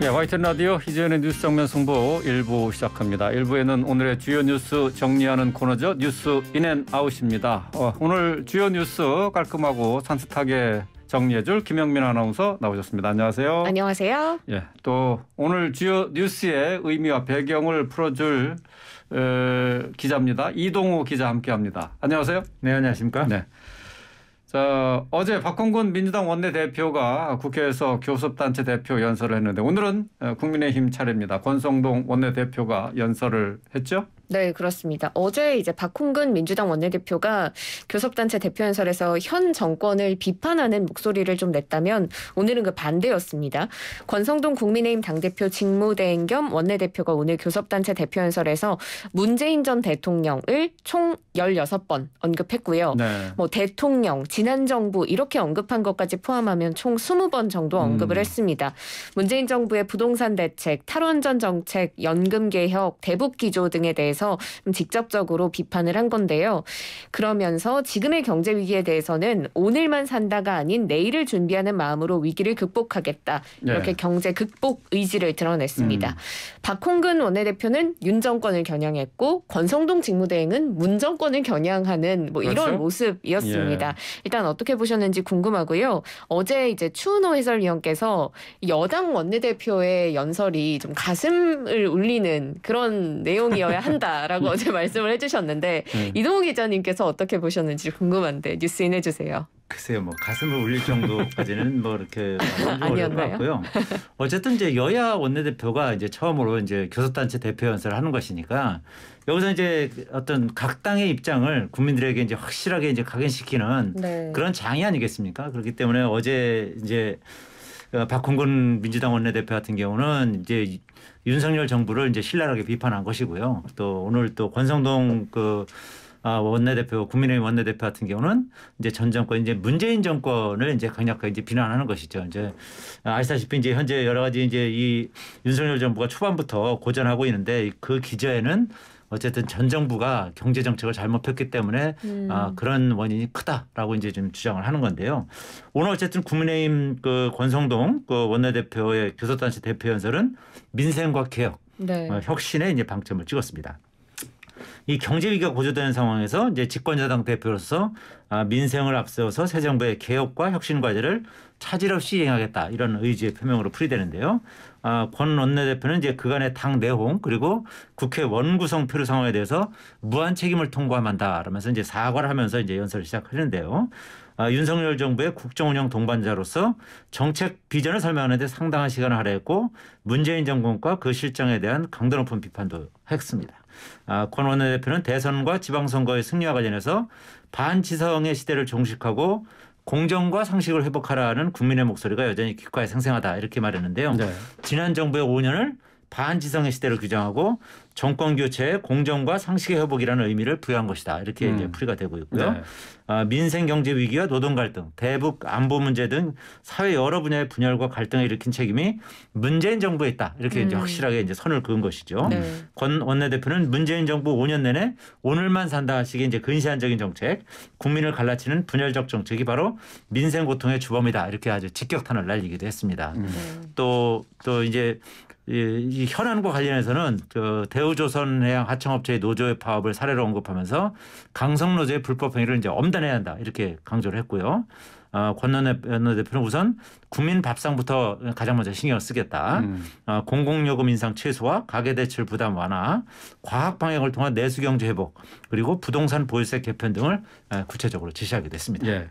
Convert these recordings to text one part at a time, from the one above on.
예, YTN 라디오 이재윤의 뉴스 정면 승부 1부 시작합니다. 1부에는 오늘의 주요 뉴스 정리하는 코너죠. 뉴스 in and out입니다. 어, 오늘 주요 뉴스 깔끔하고 산뜻하게 정리해줄 김영민 아나운서 나오셨습니다. 안녕하세요. 안녕하세요. 예, 또 오늘 주요 뉴스의 의미와 배경을 풀어줄 에, 기자입니다. 이동우 기자 함께합니다. 안녕하세요. 네, 안녕하십니까? 네. 자, 어제 박홍근 민주당 원내대표가 국회에서 교섭단체 대표 연설을 했는데 오늘은 어, 국민의힘 차례입니다. 권성동 원내대표가 연설을 했죠? 네, 그렇습니다. 어제 이제 박홍근 민주당 원내대표가 교섭단체 대표연설에서 현 정권을 비판하는 목소리를 좀 냈다면 오늘은 그 반대였습니다. 권성동 국민의힘 당대표 직무대행 겸 원내대표가 오늘 교섭단체 대표연설에서 문재인 전 대통령을 총 16번 언급했고요. 네. 뭐 대통령, 지난 정부 이렇게 언급한 것까지 포함하면 총 20번 정도 언급을 음. 했습니다. 문재인 정부의 부동산 대책, 탈원전 정책, 연금 개혁, 대북 기조 등에 대해서 대해서 직접적으로 비판을 한 건데요. 그러면서 지금의 경제 위기에 대해서는 오늘만 산다가 아닌 내일을 준비하는 마음으로 위기를 극복하겠다. 이렇게 네. 경제 극복 의지를 드러냈습니다. 음. 박홍근 원내대표는 윤 정권을 겨냥했고 권성동 직무대행은 문 정권을 겨냥하는 뭐 그렇죠? 이런 모습이었습니다. 예. 일단 어떻게 보셨는지 궁금하고요. 어제 이제 추은호 해설위원께서 여당 원내대표의 연설이 좀 가슴을 울리는 그런 내용이어야 한다. 있다라고 어제 말씀을 해주셨는데 네. 이동욱 기자님께서 어떻게 보셨는지 궁금한데 뉴스 인 해주세요. 글쎄요, 뭐 가슴을 울릴 정도까지는 뭐 이렇게 같고요. 어쨌든 이제 여야 원내대표가 이제 처음으로 이제 교섭단체 대표 연설을 하는 것이니까 여기서 이제 어떤 각 당의 입장을 국민들에게 이제 확실하게 이제 각인시키는 네. 그런 장이 아니겠습니까? 그렇기 때문에 어제 이제 어, 박홍근 민주당 원내대표 같은 경우는 이제 윤석열 정부를 이제 신랄하게 비판한 것이고요. 또 오늘 또 권성동 그 아, 원내대표, 국민의힘 원내대표 같은 경우는 이제 전 정권, 이제 문재인 정권을 이제 강력하게 이제 비난하는 것이죠. 이제 아시다시피 이제 현재 여러 가지 이제 이 윤석열 정부가 초반부터 고전하고 있는데 그 기저에는 어쨌든 전 정부가 경제 정책을 잘못했기 때문에 음. 아, 그런 원인이 크다라고 이제 좀 주장을 하는 건데요. 오늘 어쨌든 국민의힘 그 권성동 그 원내대표의 교섭단체 대표 연설은 민생과 개혁, 네. 어, 혁신에 이제 방점을 찍었습니다. 이 경제 위기가 고조되는 상황에서 이제 집권여당 대표로서 아, 민생을 앞세워서 새 정부의 개혁과 혁신 과제를 차질 없이 이행하겠다 이런 의지의 표명으로 풀이되는데요. 아, 권 원내대표는 이제 그간의 당 내홍 그리고 국회 원구성 표류 상황에 대해서 무한 책임을 통과한다 그러면서 이제 사과를 하면서 이제 연설을 시작하는데요. 아, 윤석열 정부의 국정운영 동반자로서 정책 비전을 설명하는데 상당한 시간을 할애했고 문재인 정권과 그 실정에 대한 강도 높은 비판도 했습니다. 아, 권 원내대표는 대선과 지방선거의 승리와 관련해서 반지성의 시대를 종식하고 공정과 상식을 회복하라는 국민의 목소리가 여전히 귓가에 생생하다 이렇게 말했는데요. 네. 지난 정부의 5년을 반지성의 시대를 규정하고 정권 교체의 공정과 상식의 회복이라는 의미를 부여한 것이다. 이렇게 음. 이제 풀이가 되고 있고요. 네. 아, 민생 경제 위기와 노동 갈등, 대북 안보 문제 등 사회 여러 분야의 분열과 갈등을 일으킨 책임이 문재인 정부에 있다. 이렇게 음. 이제 확실하게 이제 선을 그은 것이죠. 네. 권 원내대표는 문재인 정부 5년 내내 오늘만 산다 식의 이제 근시안적인 정책, 국민을 갈라치는 분열적 정책이 바로 민생 고통의 주범이다. 이렇게 아주 직격탄을 날리기도 했습니다. 음. 또또 또 이제 이, 현안과 관련해서는 그 대우조선해양 하청업체의 노조의 파업을 사례로 언급하면서 강성노조의 불법 행위를 이제 엄단해야 한다 이렇게 강조를 했고요. 어, 권원내 대표는 우선 국민 밥상부터 가장 먼저 신경을 쓰겠다. 음. 어, 공공요금 인상 최소화, 가계대출 부담 완화, 과학 방향을 통한 내수경제 회복, 그리고 부동산 보유세 개편 등을 구체적으로 지시하게 됐습니다. 예.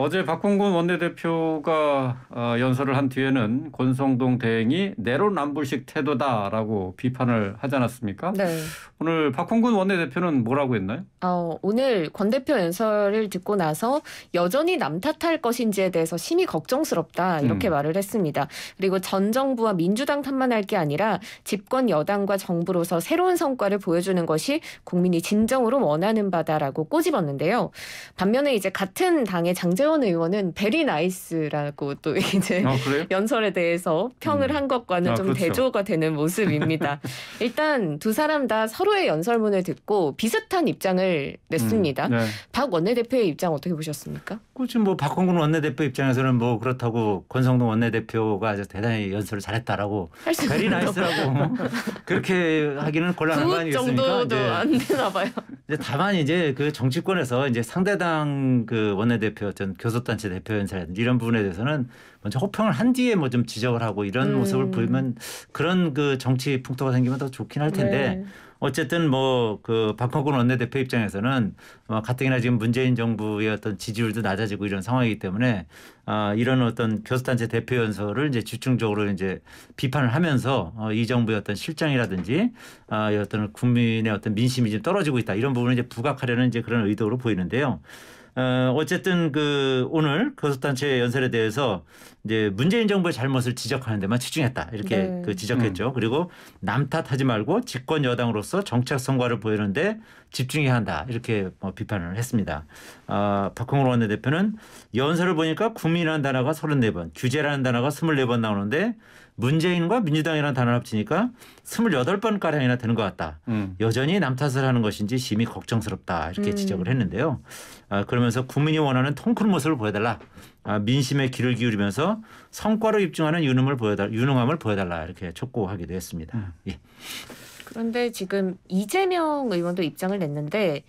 어제 박홍근 원내대표가 어, 연설을 한 뒤에는 권성동 대행이 내로남불식 태도다라고 비판을 하지 않았습니까? 네. 오늘 박홍근 원내대표는 뭐라고 했나요? 어, 오늘 권 대표 연설을 듣고 나서 여전히 남 탓할 것인지에 대해서 심히 걱정스럽다 이렇게 음. 말을 했습니다. 그리고 전 정부와 민주당 탓만 할 게 아니라 집권 여당과 정부로서 새로운 성과를 보여주는 것이 국민이 진정으로 원하는 바다라고 꼬집었는데요. 반면에 이제 같은 당의 장제원 오세훈 의원은 very nice라고 또 이제 아, 연설에 대해서 평을 음. 한 것과는 아, 좀 그렇죠. 대조가 되는 모습입니다. 일단 두 사람 다 서로의 연설문을 듣고 비슷한 입장을 냈습니다. 음, 네. 박 원내대표의 입장 어떻게 보셨습니까? 지금 뭐 박홍근 원내대표 입장에서는 뭐 그렇다고 권성동 원내대표가 아주 대단히 연설을 잘했다라고 very nice라고 그렇게 하기는 곤란한 거 아니겠습니까? 정도도 안 되나 봐요. 이제 다만 이제 그 정치권에서 이제 상대당 그 원내대표 어떤 교섭단체 대표 연설이라든지 이런 부분에 대해서는 먼저 호평을 한 뒤에 뭐 좀 지적을 하고 이런 음. 모습을 보이면 그런 그 정치 풍토가 생기면 더 좋긴 할 텐데 네. 어쨌든 뭐 그 박홍근 원내대표 입장에서는 어 가뜩이나 지금 문재인 정부의 어떤 지지율도 낮아지고 이런 상황이기 때문에 아 이런 어떤 교섭단체 대표 연설을 이제 집중적으로 이제 비판을 하면서 어, 이 정부의 어떤 실정이라든지 아 어떤 국민의 어떤 민심이 좀 떨어지고 있다 이런 부분을 이제 부각하려는 이제 그런 의도로 보이는데요. 어, 어쨌든 그 오늘 교섭단체 연설에 대해서 이제 문재인 정부의 잘못을 지적하는 데만 집중했다 이렇게 네. 그 지적했죠. 음. 그리고 남 탓하지 말고 집권 여당으로서 정책 성과를 보이는데 집중해야 한다 이렇게 뭐 비판을 했습니다. 어, 박홍근 원내대표는 연설을 보니까 국민이라는 단어가 34번, 규제라는 단어가 24번 나오는데 문재인과 민주당이라는 단어를 합치니까 28번 가량이나 되는 것 같다. 음. 여전히 남 탓을 하는 것인지 심히 걱정스럽다 이렇게 음. 지적을 했는데요. 아, 그러면서 국민이 원하는 통큰 모습을 보여달라. 아, 민심에 귀를 기울이면서 성과로 입증하는 유능을 보여달 유능함을 보여달라 이렇게 촉구하기도 했습니다. 음. 예. 그런데 지금 이재명 의원도 입장을 냈는데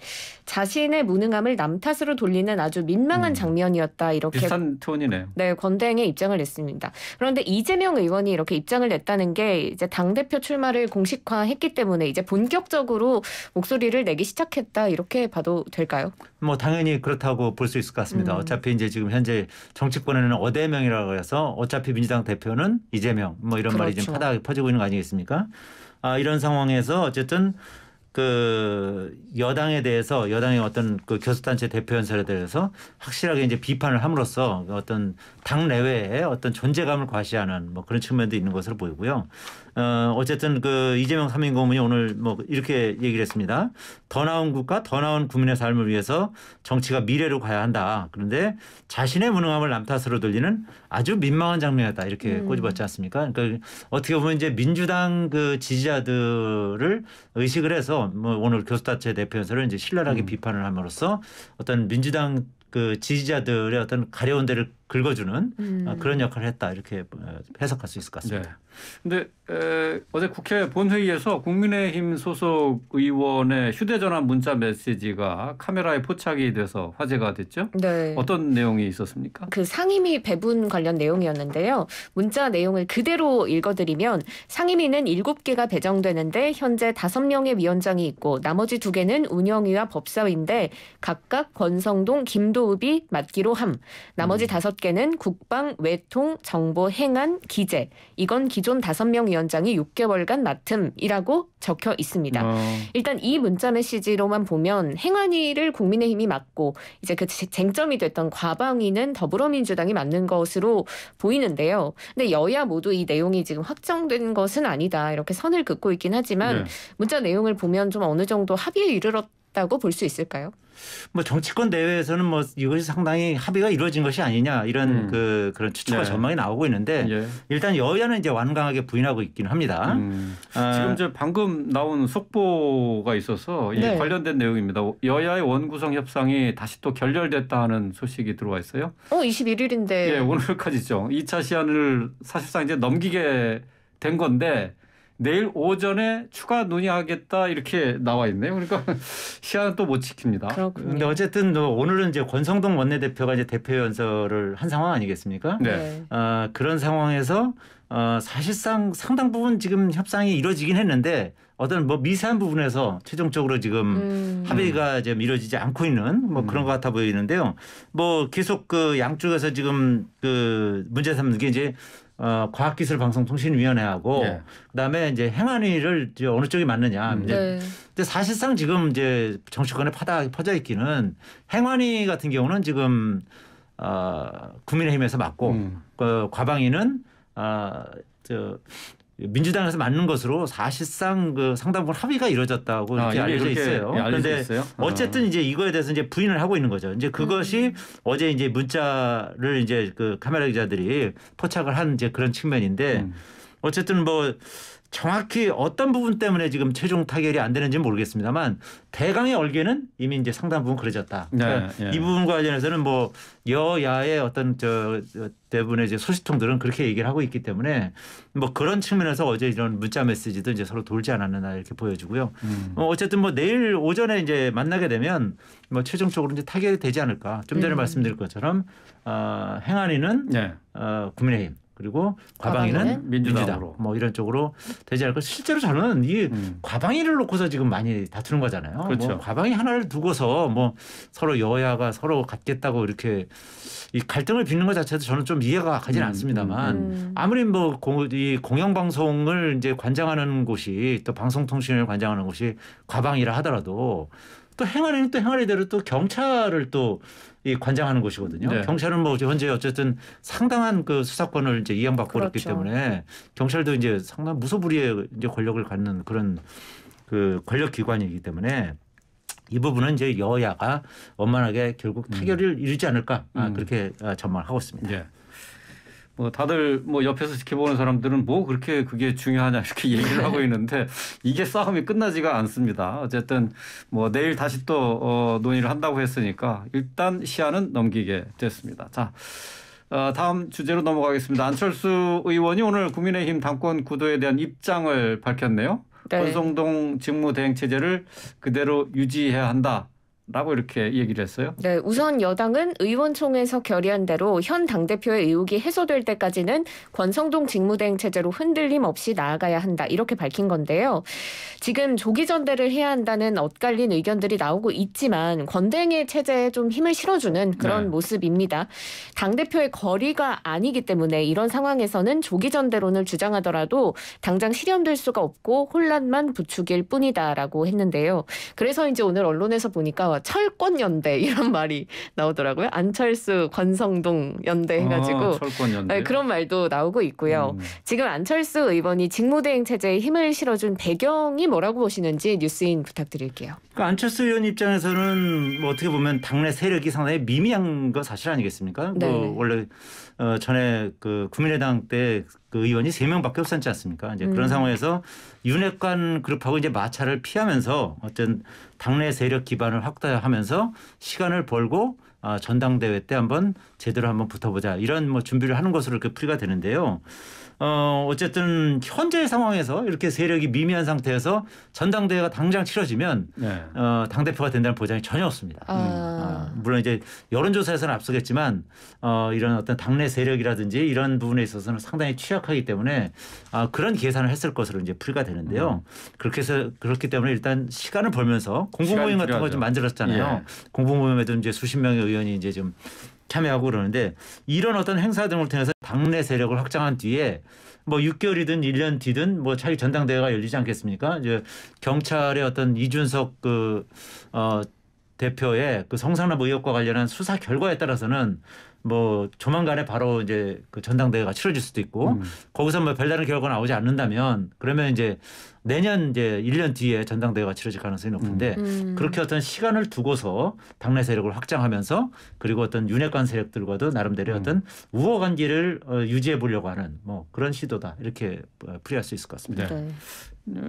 자신의 무능함을 남 탓으로 돌리는 아주 민망한 음. 장면이었다 이렇게 비슷한 톤이네요. 네, 권대행의 입장을 냈습니다. 그런데 이재명 의원이 이렇게 입장을 냈다는 게 이제 당 대표 출마를 공식화했기 때문에 이제 본격적으로 목소리를 내기 시작했다 이렇게 봐도 될까요? 뭐 당연히 그렇다고 볼 수 있을 것 같습니다. 음. 어차피 이제 지금 현재 정치권에는 어대명이라고 해서 어차피 민주당 대표는 이재명 뭐 이런 그렇죠. 말이 지금 파다하게 퍼지고 있는 거 아니겠습니까? 아, 이런 상황에서 어쨌든 그 여당에 대해서 여당의 어떤 그 교섭단체 대표 연설에 대해서 확실하게 이제 비판을 함으로써 어떤 당 내외에 어떤 존재감을 과시하는 뭐 그런 측면도 있는 것으로 보이고요. 어, 어쨌든 그 이재명 삼인 고문이 오늘 뭐 이렇게 얘기를 했습니다. 더 나은 국가, 더 나은 국민의 삶을 위해서 정치가 미래로 가야 한다. 그런데 자신의 무능함을 남 탓으로 들리는 아주 민망한 장면이었다. 이렇게 음. 꼬집었지 않습니까? 그러니까 어떻게 보면 이제 민주당 그 지지자들을 의식을 해서 뭐 오늘 교수단체 대표 연설을 이제 신랄하게 음. 비판을 함으로써 어떤 민주당 그 지지자들의 어떤 가려운 데를 긁어주는 음. 어, 그런 역할을 했다 이렇게 어, 해석할 수 있을 것 같습니다. 네. 근데 어제 국회 본회의에서 국민의힘 소속 의원의 휴대전화 문자 메시지가 카메라에 포착이 돼서 화제가 됐죠. 네. 어떤 내용이 있었습니까? 그 상임위 배분 관련 내용이었는데요. 문자 내용을 그대로 읽어드리면 상임위는 7개가 배정되는데 현재 5명의 위원장이 있고 나머지 2개는 운영위와 법사위인데 각각 권성동, 김도읍이 맡기로 함. 나머지 음. 5 개는 국방, 외통, 정보, 행안, 기재. 이건 기존 5명 위원 위원장이 6개월간 맡음이라고 적혀 있습니다. 어. 일단 이 문자 메시지로만 보면 행안위를 국민의힘이 맡고 이제 그 쟁점이 됐던 과방위는 더불어민주당이 맡는 것으로 보이는데요. 근데 여야 모두 이 내용이 지금 확정된 것은 아니다 이렇게 선을 긋고 있긴 하지만 네. 문자 내용을 보면 좀 어느 정도 합의에 이르렀 다고 볼 수 있을까요? 뭐 정치권 내외에서는 뭐 이것이 상당히 합의가 이루어진 것이 아니냐 이런 음. 그 그런 추측과 네. 전망이 나오고 있는데 예. 일단 여야는 이제 완강하게 부인하고 있긴 합니다. 음. 아. 지금 저 방금 나온 속보가 있어서 네. 관련된 내용입니다. 여야의 원구성 협상이 다시 또 결렬됐다 하는 소식이 들어와 있어요. 어, 21일인데. 예, 오늘까지죠. 2차 시한을 사실상 이제 넘기게 된 건데 내일 오전에 추가 논의하겠다 이렇게 나와 있네요. 그러니까 시한은 또 못 지킵니다. 그런데 어쨌든 오늘은 이제 권성동 원내대표가 이제 대표 연설을 한 상황 아니겠습니까? 네. 어, 그런 상황에서 어, 사실상 상당 부분 지금 협상이 이루어지긴 했는데 어떤 뭐 미세한 부분에서 최종적으로 지금 음. 합의가 이제 이루어지지 않고 있는 뭐 그런 음. 것 같아 보이는데요. 뭐 계속 그 양쪽에서 지금 그 문제 삼는 게 이제 어, 과학기술방송통신위원회하고 예. 그다음에 이제 행안위를 이제 어느 쪽이 맞느냐. 음. 네. 근데 사실상 지금 이제 정치권에 파다 퍼져 있기는 행안위 같은 경우는 지금 어, 국민의힘에서 맞고 음. 그 과방위는 어, 저 민주당에서 맞는 것으로 사실상 그 상당 부분 합의가 이루어졌다고 이렇게 아, 알려져 있어요. 예, 그런데 있어요? 어쨌든 이제 이거에 대해서 이제 부인을 하고 있는 거죠. 이제 그것이 음. 어제 이제 문자를 이제 그 카메라 기자들이 포착을 한 이제 그런 측면인데 음. 어쨌든 뭐 정확히 어떤 부분 때문에 지금 최종 타결이 안 되는지 모르겠습니다만 대강의 얼개는 이미 이제 상당 부분 그려졌다. 네, 그러니까 네. 이 부분 관련해서는 뭐 여야의 어떤 저 대부분의 이제 소식통들은 그렇게 얘기를 하고 있기 때문에 뭐 그런 측면에서 어제 이런 문자 메시지도 이제 서로 돌지 않았나 이렇게 보여지고요. 음. 어, 어쨌든 뭐 내일 오전에 이제 만나게 되면 뭐 최종적으로 이제 타결이 되지 않을까. 좀 전에 음. 말씀드린 것처럼 어, 행안위는 네. 어, 국민의힘 그리고 과방위는 민주당으로 뭐 이런 쪽으로 되지 않을까. 실제로 저는 이 음. 과방위를 놓고서 지금 많이 다투는 거잖아요. 그렇죠. 뭐 과방위 하나를 두고서 뭐 서로 여야가 서로 갖겠다고 이렇게 이 갈등을 빚는 것 자체도 저는 좀 이해가 가지는 음. 않습니다만 음. 아무리 뭐이 공영방송을 이제 관장하는 곳이 또 방송통신을 관장하는 곳이 과방위라 하더라도 또 행안위는 또 행안위대로 또 경찰을 또 이 관장하는 곳이거든요. 네. 경찰은 뭐 현재 어쨌든 상당한 그 수사권을 이제 이양받고 그렇죠. 그렇기 때문에 경찰도 이제 상당 무소불위의 이제 권력을 갖는 그런 그 권력 기관이기 때문에 이 부분은 이제 여야가 원만하게 결국 음. 타결을 음. 이루지 않을까 음. 그렇게 전망을 하고 있습니다. 네. 뭐 다들 뭐 옆에서 지켜보는 사람들은 뭐 그렇게 그게 중요하냐 이렇게 얘기를 하고 있는데 이게 싸움이 끝나지가 않습니다. 어쨌든 뭐 내일 다시 또 어, 논의를 한다고 했으니까 일단 시한은 넘기게 됐습니다. 자. 어, 다음 주제로 넘어가겠습니다. 안철수 의원이 오늘 국민의힘 당권 구도에 대한 입장을 밝혔네요. 네. 권성동 직무대행 체제를 그대로 유지해야 한다. 라고 이렇게 얘기를 했어요. 네, 우선 여당은 의원총회에서 결의한 대로 현 당대표의 의혹이 해소될 때까지는 권성동 직무대행 체제로 흔들림 없이 나아가야 한다. 이렇게 밝힌 건데요. 지금 조기 전대를 해야 한다는 엇갈린 의견들이 나오고 있지만 권대행의 체제에 좀 힘을 실어주는 그런 네. 모습입니다. 당대표의 거리가 아니기 때문에 이런 상황에서는 조기 전대론을 주장하더라도 당장 실현될 수가 없고 혼란만 부추길 뿐이다라고 했는데요. 그래서 이제 오늘 언론에서 보니까 철권 연대 이런 말이 나오더라고요. 안철수 권성동 연대 해가지고 아, 철권 연대 네, 그런 말도 나오고 있고요. 음. 지금 안철수 의원이 직무대행 체제에 힘을 실어준 배경이 뭐라고 보시는지 뉴스인 부탁드릴게요. 그러니까 안철수 의원 입장에서는 뭐 어떻게 보면 당내 세력이 상당히 미미한 거 사실 아니겠습니까? 네. 그 원래 어 전에 그 국민의당 때 그 의원이 세 명밖에 없었지 않습니까? 이제 그런 음. 상황에서 윤핵관 그룹하고 이제 마찰을 피하면서 어떤 당내 세력 기반을 확대하면서 시간을 벌고 아, 전당대회 때 한번 제대로 한번 붙어보자 이런 뭐 준비를 하는 것으로 이렇게 풀이가 되는데요. 어, 어쨌든 현재 상황에서 이렇게 세력이 미미한 상태에서 전당대회가 당장 치러지면 네. 어, 당 대표가 된다는 보장이 전혀 없습니다. 아. 어, 물론 이제 여론조사에서는 앞서겠지만 어, 이런 어떤 당내 세력이라든지 이런 부분에 있어서는 상당히 취약하기 때문에 어, 그런 계산을 했을 것으로 이제 풀이가 되는데요. 음. 그렇게 해서 그렇기 때문에 일단 시간을 벌면서 공보모임 같은 거좀 만들었잖아요. 예. 공보모임에도 이제 수십 명의 의원이 이제 좀 참여하고 그러는데 이런 어떤 행사 등을 통해서 당내 세력을 확장한 뒤에 뭐 6개월이든 1년 뒤든 뭐 차기 전당대회가 열리지 않겠습니까? 이제 경찰의 어떤 이준석 그어 대표의 그 성상납 의혹과 관련한 수사 결과에 따라서는 뭐 조만간에 바로 이제 그 전당대회가 치러질 수도 있고 음. 거기서 뭐 별다른 결과가 나오지 않는다면 그러면 이제 내년 이제 1년 뒤에 전당대회가 치러질 가능성이 높은데 음. 음. 그렇게 어떤 시간을 두고서 당내 세력을 확장하면서 그리고 어떤 윤핵관 세력들과도 나름대로 음. 어떤 우호 관계를 어, 유지해 보려고 하는 뭐 그런 시도다 이렇게 어, 풀이할 수 있을 것 같습니다. 네.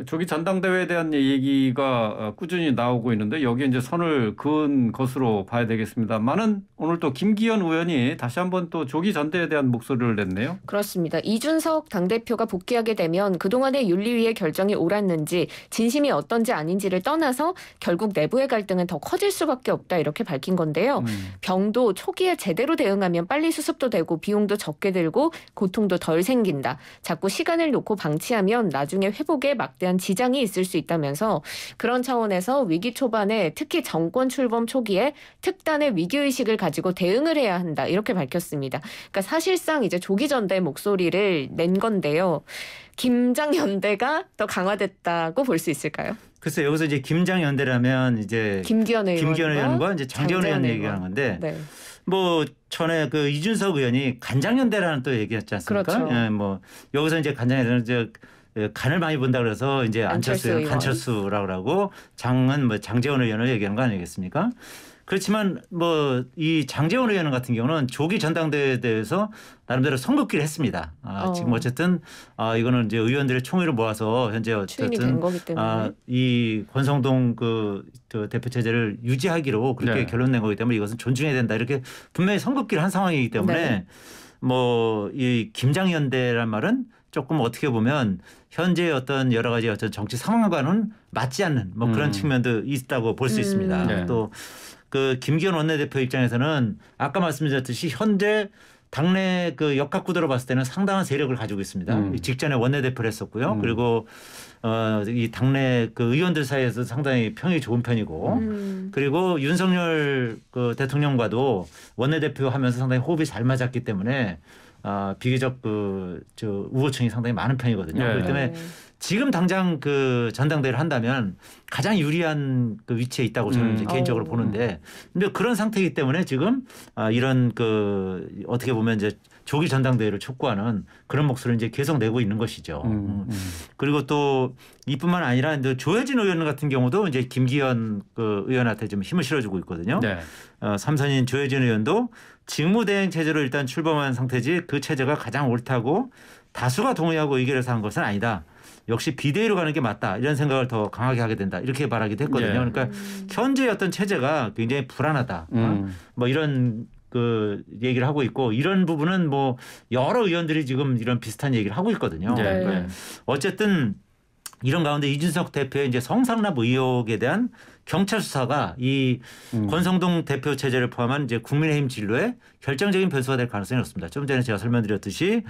조기 전당대회에 대한 얘기가 어, 꾸준히 나오고 있는데 여기에 이제 선을 그은 것으로 봐야 되겠습니다만은 오늘 또 김기현 의원이 다시 한번 또 조기 전대에 대한 목소리를 냈네요. 그렇습니다. 이준석 당대표가 복귀하게 되면 그동안의 윤리위의 결정이 옳았는지 진심이 어떤지 아닌지를 떠나서 결국 내부의 갈등은 더 커질 수밖에 없다 이렇게 밝힌 건데요. 음. 병도 초기에 제대로 대응하면 빨리 수습도 되고 비용도 적게 들고 고통도 덜 생긴다. 자꾸 시간을 놓고 방치하면 나중에 회복에 막 막대한 지장이 있을 수 있다면서 그런 차원에서 위기 초반에 특히 정권 출범 초기에 특단의 위기 의식을 가지고 대응을 해야 한다 이렇게 밝혔습니다. 그러니까 사실상 이제 조기 전대 목소리를 낸 건데요. 김장 연대가 더 강화됐다고 볼 수 있을까요? 글쎄 여기서 이제 김장 연대라면 이제 김기현 의원과, 김기현 의원과 이제 장재원 의원 얘기하는 건데 네. 뭐 전에 그 이준석 의원이 간장 연대라는 또 얘기했지 않습니까? 그렇죠. 예, 뭐 여기서 이제 간장 연대는 이제 간을 많이 본다 그래서 이제 안철수 간철수라고 하고 장은 뭐 장재원 의원을 얘기하는 거 아니겠습니까? 그렇지만 뭐 이 장재원 의원 같은 경우는 조기 전당대회에 대해서 나름대로 선긋기를 했습니다. 아, 어. 지금 어쨌든 아, 이거는 이제 의원들의 총의를 모아서 현재 어쨌든 아, 이 권성동 그, 그 대표 체제를 유지하기로 그렇게 네. 결론 낸 거기 때문에 이것은 존중해야 된다 이렇게 분명히 선긋기를 한 상황이기 때문에 네. 뭐이 김장연대란 말은 조금 어떻게 보면 현재 어떤 여러 가지 어떤 정치 상황과는 맞지 않는 뭐 그런 음. 측면도 있다고 볼수 음. 있습니다. 네. 또그 김기현 원내대표 입장에서는 아까 말씀드렸듯이 현재 당내 그 역학 구도로 봤을 때는 상당한 세력을 가지고 있습니다. 음. 직전에 원내대표를 했었고요. 음. 그리고 어, 이 당내 그 의원들 사이에서 상당히 평이 좋은 편이고 음. 그리고 윤석열 그 대통령과도 원내대표 하면서 상당히 호흡이 잘 맞았기 때문에 아, 비교적 그저 우호층이 상당히 많은 편이거든요. 네. 그렇기 때문에 네. 지금 당장 그 전당대회를 한다면 가장 유리한 그 위치에 있다고 저는 음. 개인적으로 오. 보는데 근데 그런 상태이기 때문에 지금 아, 이런 그 어떻게 보면 이제 조기 전당대회를 촉구하는 그런 목소리를 이제 계속 내고 있는 것이죠. 음, 음. 음. 그리고 또 이뿐만 아니라 이제 조혜진 의원 같은 경우도 이제 김기현 그 의원한테 좀 힘을 실어주고 있거든요. 네. 어, 삼선인 조혜진 의원도 직무대행 체제로 일단 출범한 상태지 그 체제가 가장 옳다고 다수가 동의하고 의결해서 한 것은 아니다. 역시 비대위로 가는 게 맞다 이런 생각을 더 강하게 하게 된다 이렇게 말하기도 했거든요. 네. 그러니까 음. 현재 어떤 체제가 굉장히 불안하다. 어? 음. 뭐 이런 그 얘기를 하고 있고 이런 부분은 뭐 여러 의원들이 지금 이런 비슷한 얘기를 하고 있거든요. 네. 그러니까 어쨌든 이런 가운데 이준석 대표의 이제 성상납 의혹에 대한 경찰 수사가 이 음. 권성동 대표 체제를 포함한 이제 국민의힘 진로에 결정적인 변수가 될 가능성이 높습니다. 좀 전에 제가 설명드렸듯이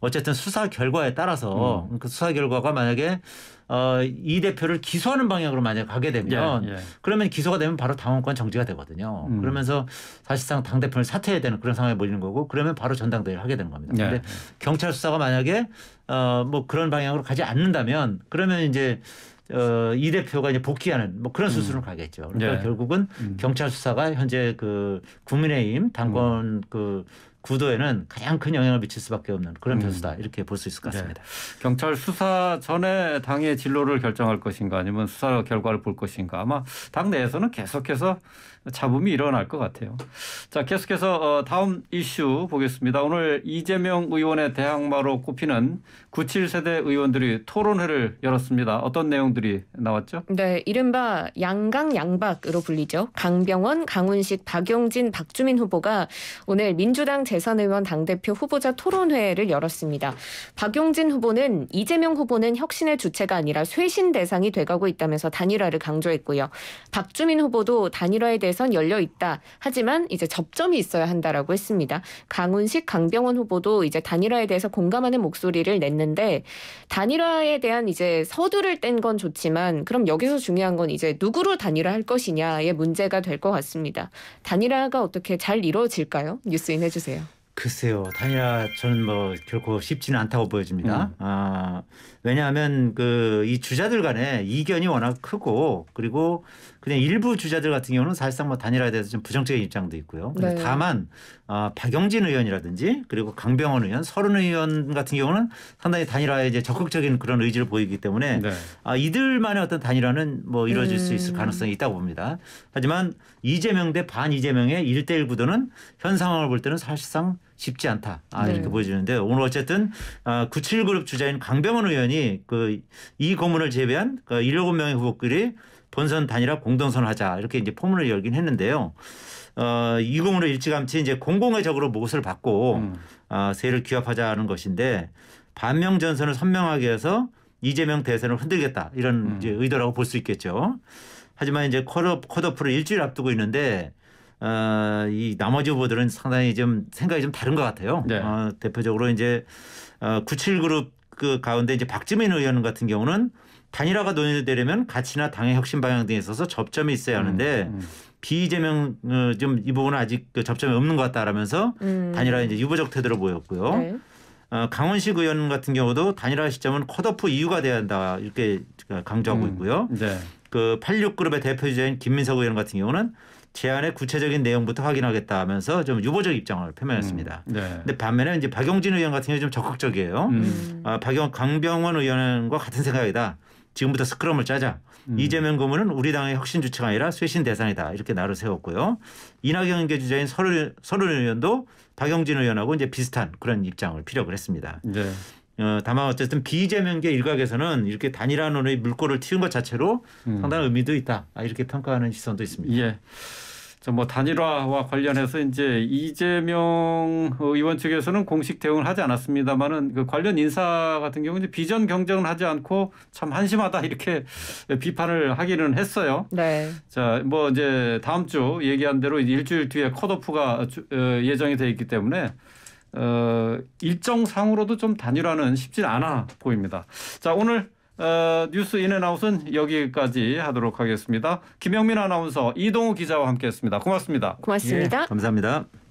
어쨌든 수사 결과에 따라서 음. 그 수사 결과가 만약에 어, 이 대표를 기소하는 방향으로 만약 가게 되면 예, 예. 그러면 기소가 되면 바로 당원권 정지가 되거든요. 음. 그러면서 사실상 당 대표를 사퇴해야 되는 그런 상황에 몰리는 거고 그러면 바로 전당대회를 하게 되는 겁니다. 그런데 예. 경찰 수사가 만약에 어, 뭐 그런 방향으로 가지 않는다면 그러면 이제 어, 이 대표가 이제 복귀하는 뭐 그런 수순을 음. 가겠죠. 그러니까 네. 결국은 음. 경찰 수사가 현재 그 국민의힘 당권 음. 그 구도에는 가장 큰 영향을 미칠 수밖에 없는 그런 음. 변수다 이렇게 볼 수 있을 것 같습니다. 네. 경찰 수사 전에 당의 진로를 결정할 것인가 아니면 수사 결과를 볼 것인가 아마 당 내에서는 계속해서 잡음이 일어날 것 같아요. 자, 계속해서 어, 다음 이슈 보겠습니다. 오늘 이재명 의원의 대항마로 꼽히는 97세대 의원들이 토론회를 열었습니다. 어떤 내용들이 나왔죠? 네, 이른바 양강 양박으로 불리죠. 강병원, 강훈식, 박용진, 박주민 후보가 오늘 민주당 재선 의원 당대표 후보자 토론회를 열었습니다. 박용진 후보는 이재명 후보는 혁신의 주체가 아니라 쇄신 대상이 돼가고 있다면서 단일화를 강조했고요. 박주민 후보도 단일화에 대해 서 대선 열려 있다. 하지만 이제 접점이 있어야 한다라고 했습니다. 강훈식, 강병원 후보도 이제 단일화에 대해서 공감하는 목소리를 냈는데 단일화에 대한 이제 서두를 뗀 건 좋지만 그럼 여기서 중요한 건 이제 누구로 단일화할 것이냐의 문제가 될 것 같습니다. 단일화가 어떻게 잘 이루어질까요? 뉴스인 해주세요. 글쎄요, 단일화 저는 뭐 결코 쉽지는 않다고 보여집니다. 음. 아, 왜냐하면 그 이 주자들 간에 이견이 워낙 크고 그리고 그냥 일부 주자들 같은 경우는 사실상 뭐 단일화에 대해서 좀 부정적인 입장도 있고요. 네. 다만 어, 박영진 의원이라든지 그리고 강병원 의원, 서른 의원 같은 경우는 상당히 단일화에 이제 적극적인 그런 의지를 보이기 때문에 네. 아, 이들만의 어떤 단일화는 뭐 이루어질 음. 수 있을 음. 가능성이 있다고 봅니다. 하지만 이재명 대 반 이재명의 일대일 구도는 현 상황을 볼 때는 사실상 쉽지 않다. 아, 네. 이렇게 보여지는데 오늘 어쨌든 아, 97그룹 주자인 강병원 의원이 그 이 고문을 제외한 그 17명의 후보끼리 본선 단일화 공동선을 하자 이렇게 이제 포문을 열긴 했는데요. 어, 이 고문을 일찌감치 이제 공공의 적으로 몫을 받고 음. 어, 세를 규합하자는 것인데 반명 전선을 선명하게 해서 이재명 대선을 흔들겠다 이런 음. 이제 의도라고 볼 수 있겠죠. 하지만 이제 컷업, 컷오프를 일주일 앞두고 있는데 어, 이 나머지 후보들은 상당히 좀 생각이 좀 다른 것 같아요. 네. 어, 대표적으로 이제 어, 97그룹 그 가운데 이제 박지민 의원 같은 경우는 단일화가 논의되려면 가치나 당의 혁신 방향 등에 있어서 접점이 있어야 하는데 음, 음. 비이재명 어, 좀이 부분은 아직 그 접점이 없는 것 같다라면서 음. 단일화 이제 유보적 태도를 보였고요. 네. 어, 강원식 의원 같은 경우도 단일화 시점은 컷오프 이유가 돼야 한다 이렇게 강조하고 음. 있고요. 네. 그 86그룹의 대표주자인 김민석 의원 같은 경우는 제안의 구체적인 내용부터 확인하겠다 하면서 좀 유보적 입장을 표명했습니다. 음, 네. 근데 반면에 이제 박용진 의원 같은 경우 좀 적극적이에요. 음. 아, 박영 강병원 의원과 같은 생각이다. 지금부터 스크럼을 짜자. 음. 이재명 고문은 우리 당의 혁신 주체가 아니라 쇄신 대상이다. 이렇게 나를 세웠고요. 이낙연 계주자인 서른 서른 의원도 박영진 의원하고 이제 비슷한 그런 입장을 피력을 했습니다. 네. 어, 다만 어쨌든 비재명계 일각에서는 이렇게 단일화론의 물꼬를 틔운 것 자체로 음. 상당한 의미도 있다. 아, 이렇게 평가하는 시선도 있습니다. 예. 저뭐 단일화와 관련해서 이제 이재명 의원 측에서는 공식 대응을 하지 않았습니다만은 그 관련 인사 같은 경우 이제 비전 경쟁을 하지 않고 참 한심하다 이렇게 비판을 하기는 했어요. 네. 자, 뭐 이제 다음 주 얘기한 대로 일주일 뒤에 컷오프가 주- 어, 예정이 돼 있기 때문에 어, 일정상으로도 좀 단일화는 쉽지 않아 보입니다. 자, 오늘 어, 뉴스 인앤아웃은 여기까지 하도록 하겠습니다. 김영민 아나운서 이동우 기자와 함께했습니다. 고맙습니다. 고맙습니다. 예, 감사합니다.